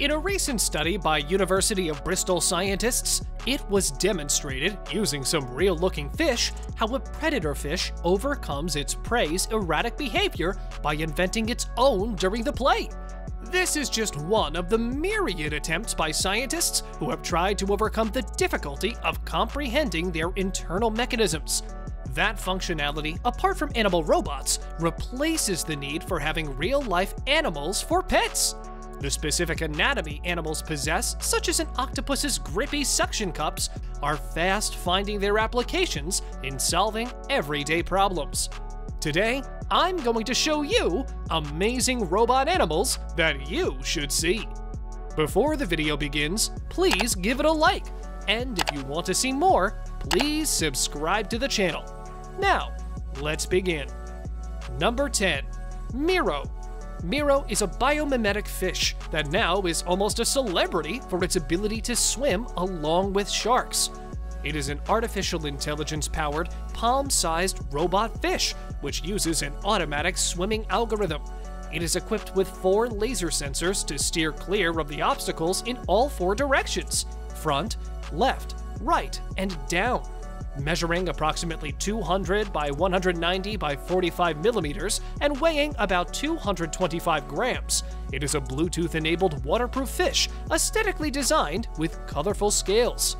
In a recent study by University of Bristol scientists, it was demonstrated, using some real-looking fish, how a predator fish overcomes its prey's erratic behavior by inventing its own during the play. This is just one of the myriad attempts by scientists who have tried to overcome the difficulty of comprehending their internal mechanisms. That functionality, apart from animal robots, replaces the need for having real-life animals for pets. The specific anatomy animals possess, such as an octopus's grippy suction cups, are fast finding their applications in solving everyday problems. Today, I'm going to show you amazing robot animals that you should see. Before the video begins, please give it a like, and if you want to see more, please subscribe to the channel. Now, let's begin. Number 10. Miro Miro is a biomimetic fish that now is almost a celebrity for its ability to swim along with sharks. It is an artificial intelligence powered, palm sized robot fish which uses an automatic swimming algorithm. It is equipped with four laser sensors to steer clear of the obstacles in all four directions front, left, right, and down measuring approximately 200 by 190 by 45 millimeters and weighing about 225 grams. It is a Bluetooth enabled waterproof fish, aesthetically designed with colorful scales.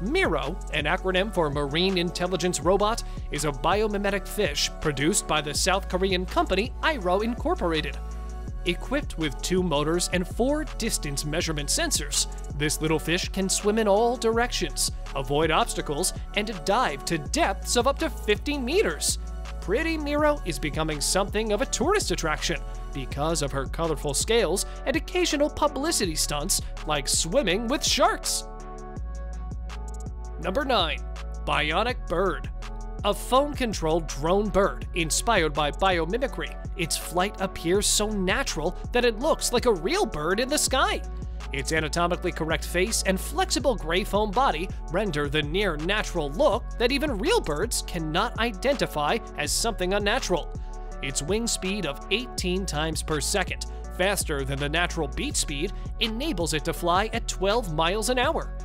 Miro, an acronym for Marine Intelligence Robot, is a biomimetic fish produced by the South Korean company Iro Incorporated. Equipped with two motors and four distance measurement sensors, this little fish can swim in all directions, avoid obstacles, and dive to depths of up to 50 meters. Pretty Miro is becoming something of a tourist attraction because of her colorful scales and occasional publicity stunts like swimming with sharks. Number 9. Bionic Bird a phone-controlled drone bird inspired by biomimicry. Its flight appears so natural that it looks like a real bird in the sky. Its anatomically correct face and flexible gray foam body render the near natural look that even real birds cannot identify as something unnatural. Its wing speed of 18 times per second, faster than the natural beat speed, enables it to fly at 12 miles an hour.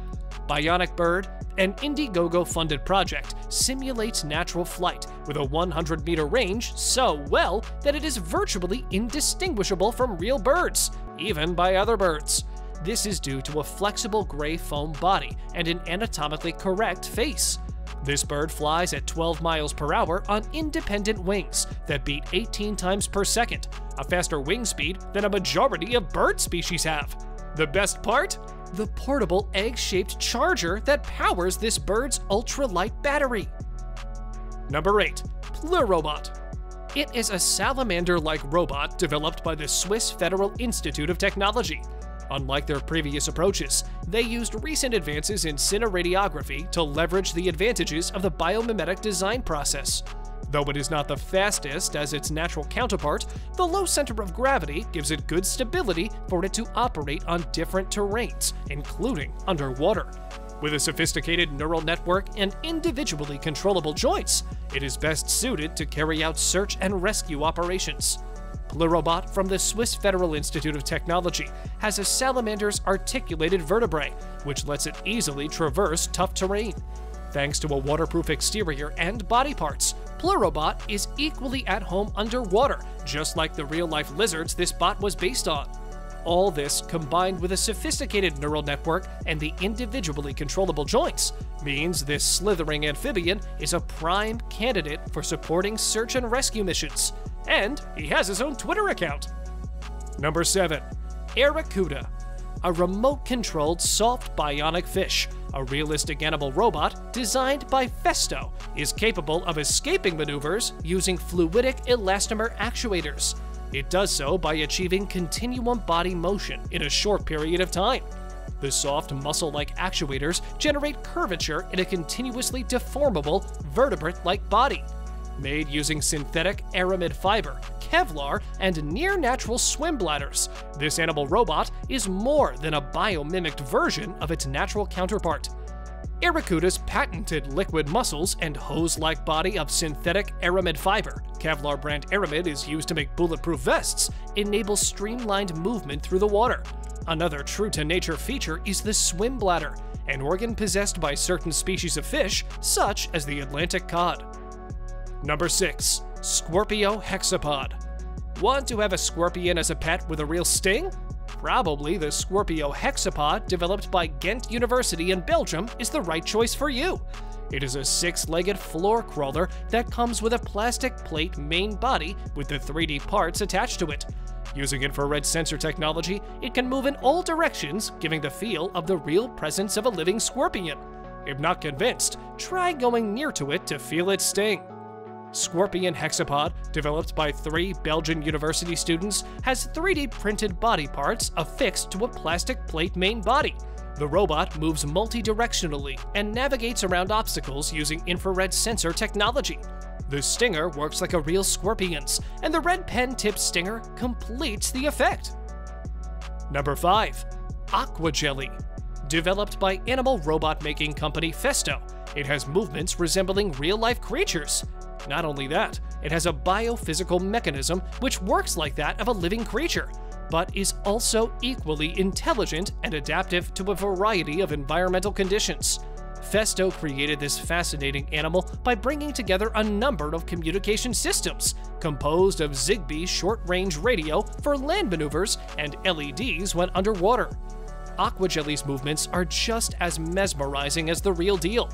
Bionic Bird, an Indiegogo funded project, simulates natural flight with a 100 meter range so well that it is virtually indistinguishable from real birds, even by other birds. This is due to a flexible gray foam body and an anatomically correct face. This bird flies at 12 miles per hour on independent wings that beat 18 times per second, a faster wing speed than a majority of bird species have. The best part? The portable egg-shaped charger that powers this bird's ultralight battery. Number 8. Pleurobot it is a salamander-like robot developed by the Swiss Federal Institute of Technology. Unlike their previous approaches, they used recent advances in cineradiography to leverage the advantages of the biomimetic design process. Though it is not the fastest as its natural counterpart, the low center of gravity gives it good stability for it to operate on different terrains, including underwater. With a sophisticated neural network and individually controllable joints, it is best suited to carry out search and rescue operations. Pleurobot from the Swiss Federal Institute of Technology has a salamander's articulated vertebrae, which lets it easily traverse tough terrain. Thanks to a waterproof exterior and body parts, Pleurobot is equally at home underwater, just like the real-life lizards this bot was based on. All this, combined with a sophisticated neural network and the individually controllable joints, means this slithering amphibian is a prime candidate for supporting search and rescue missions. And he has his own Twitter account. Number 7. Airacuda, a remote controlled soft bionic fish, a realistic animal robot designed by Festo, is capable of escaping maneuvers using fluidic elastomer actuators. It does so by achieving continuum body motion in a short period of time. The soft, muscle like actuators generate curvature in a continuously deformable, vertebrate like body. Made using synthetic aramid fiber, Kevlar, and near natural swim bladders, this animal robot is more than a biomimicked version of its natural counterpart. Airacuda's patented liquid muscles and hose-like body of synthetic aramid fiber, Kevlar brand aramid is used to make bulletproof vests, enable streamlined movement through the water. Another true-to-nature feature is the swim bladder, an organ possessed by certain species of fish, such as the Atlantic cod. Number 6. Scorpio Hexapod Want to have a scorpion as a pet with a real sting? Probably the Scorpio hexapod, developed by Ghent University in Belgium, is the right choice for you. It is a six-legged floor crawler that comes with a plastic plate main body with the 3D parts attached to it. Using infrared sensor technology, it can move in all directions, giving the feel of the real presence of a living scorpion. If not convinced, try going near to it to feel its sting. Scorpion Hexapod, developed by three Belgian university students, has 3D printed body parts affixed to a plastic plate main body. The robot moves multi-directionally and navigates around obstacles using infrared sensor technology. The stinger works like a real scorpion's, and the red pen-tipped stinger completes the effect. Number 5. Aqua Jelly Developed by animal robot making company Festo, it has movements resembling real-life creatures. Not only that, it has a biophysical mechanism which works like that of a living creature, but is also equally intelligent and adaptive to a variety of environmental conditions. Festo created this fascinating animal by bringing together a number of communication systems, composed of Zigbee short-range radio for land maneuvers and LEDs when underwater. Aquajelly's movements are just as mesmerizing as the real deal,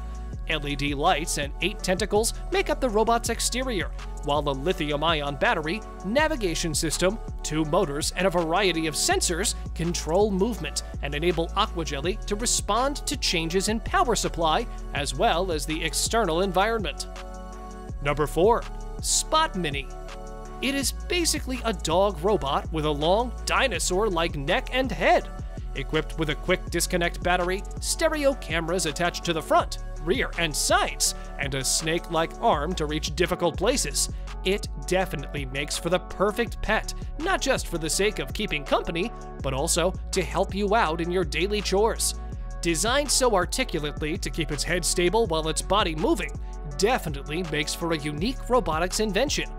LED lights and eight tentacles make up the robot's exterior, while the lithium ion battery, navigation system, two motors, and a variety of sensors control movement and enable Aquajelly to respond to changes in power supply as well as the external environment. Number 4. Spot Mini It is basically a dog robot with a long, dinosaur like neck and head. Equipped with a quick disconnect battery, stereo cameras attached to the front, rear, and sides, and a snake like arm to reach difficult places. It definitely makes for the perfect pet, not just for the sake of keeping company, but also to help you out in your daily chores. Designed so articulately to keep its head stable while its body moving, definitely makes for a unique robotics invention.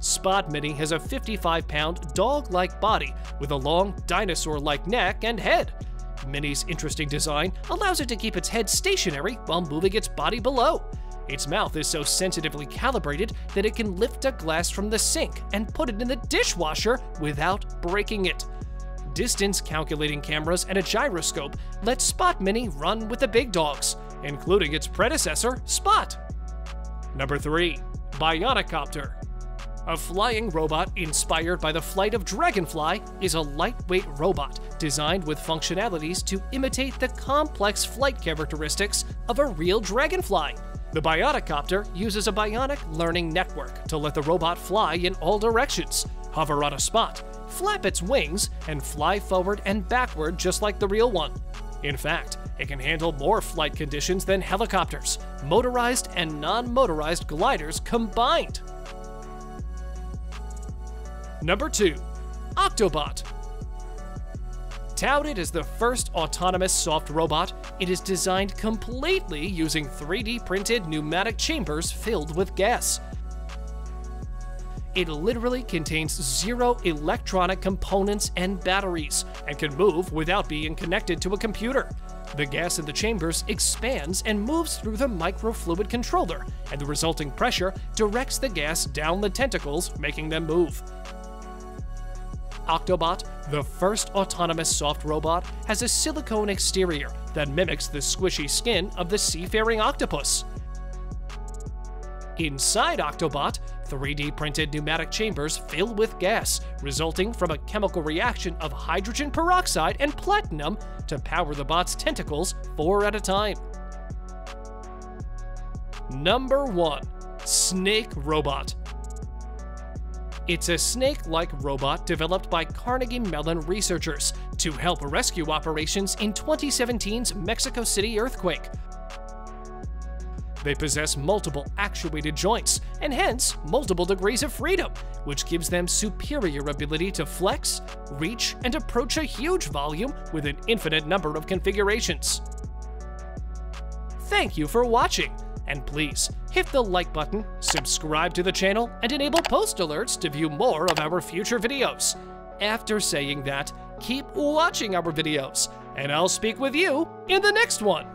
Spot Mini has a 55 pound dog like body with a long dinosaur like neck and head. Mini's interesting design allows it to keep its head stationary while moving its body below. Its mouth is so sensitively calibrated that it can lift a glass from the sink and put it in the dishwasher without breaking it. Distance calculating cameras and a gyroscope let Spot Mini run with the big dogs, including its predecessor, Spot. Number 3. Bionicopter a flying robot inspired by the flight of Dragonfly is a lightweight robot designed with functionalities to imitate the complex flight characteristics of a real dragonfly. The Bionicopter uses a bionic learning network to let the robot fly in all directions, hover on a spot, flap its wings, and fly forward and backward just like the real one. In fact, it can handle more flight conditions than helicopters, motorized and non-motorized gliders combined. Number 2. Octobot. Touted as the first autonomous soft robot, it is designed completely using 3D printed pneumatic chambers filled with gas. It literally contains zero electronic components and batteries and can move without being connected to a computer. The gas in the chambers expands and moves through the microfluid controller, and the resulting pressure directs the gas down the tentacles, making them move. Octobot, the first autonomous soft robot, has a silicone exterior that mimics the squishy skin of the seafaring octopus. Inside Octobot, 3D printed pneumatic chambers fill with gas, resulting from a chemical reaction of hydrogen peroxide and platinum to power the bot's tentacles four at a time. Number 1 Snake Robot it's a snake-like robot developed by Carnegie Mellon researchers to help rescue operations in 2017's Mexico City earthquake. They possess multiple actuated joints, and hence multiple degrees of freedom, which gives them superior ability to flex, reach, and approach a huge volume with an infinite number of configurations. Thank you for watching, and please hit the like button, subscribe to the channel, and enable post alerts to view more of our future videos. After saying that, keep watching our videos, and I'll speak with you in the next one.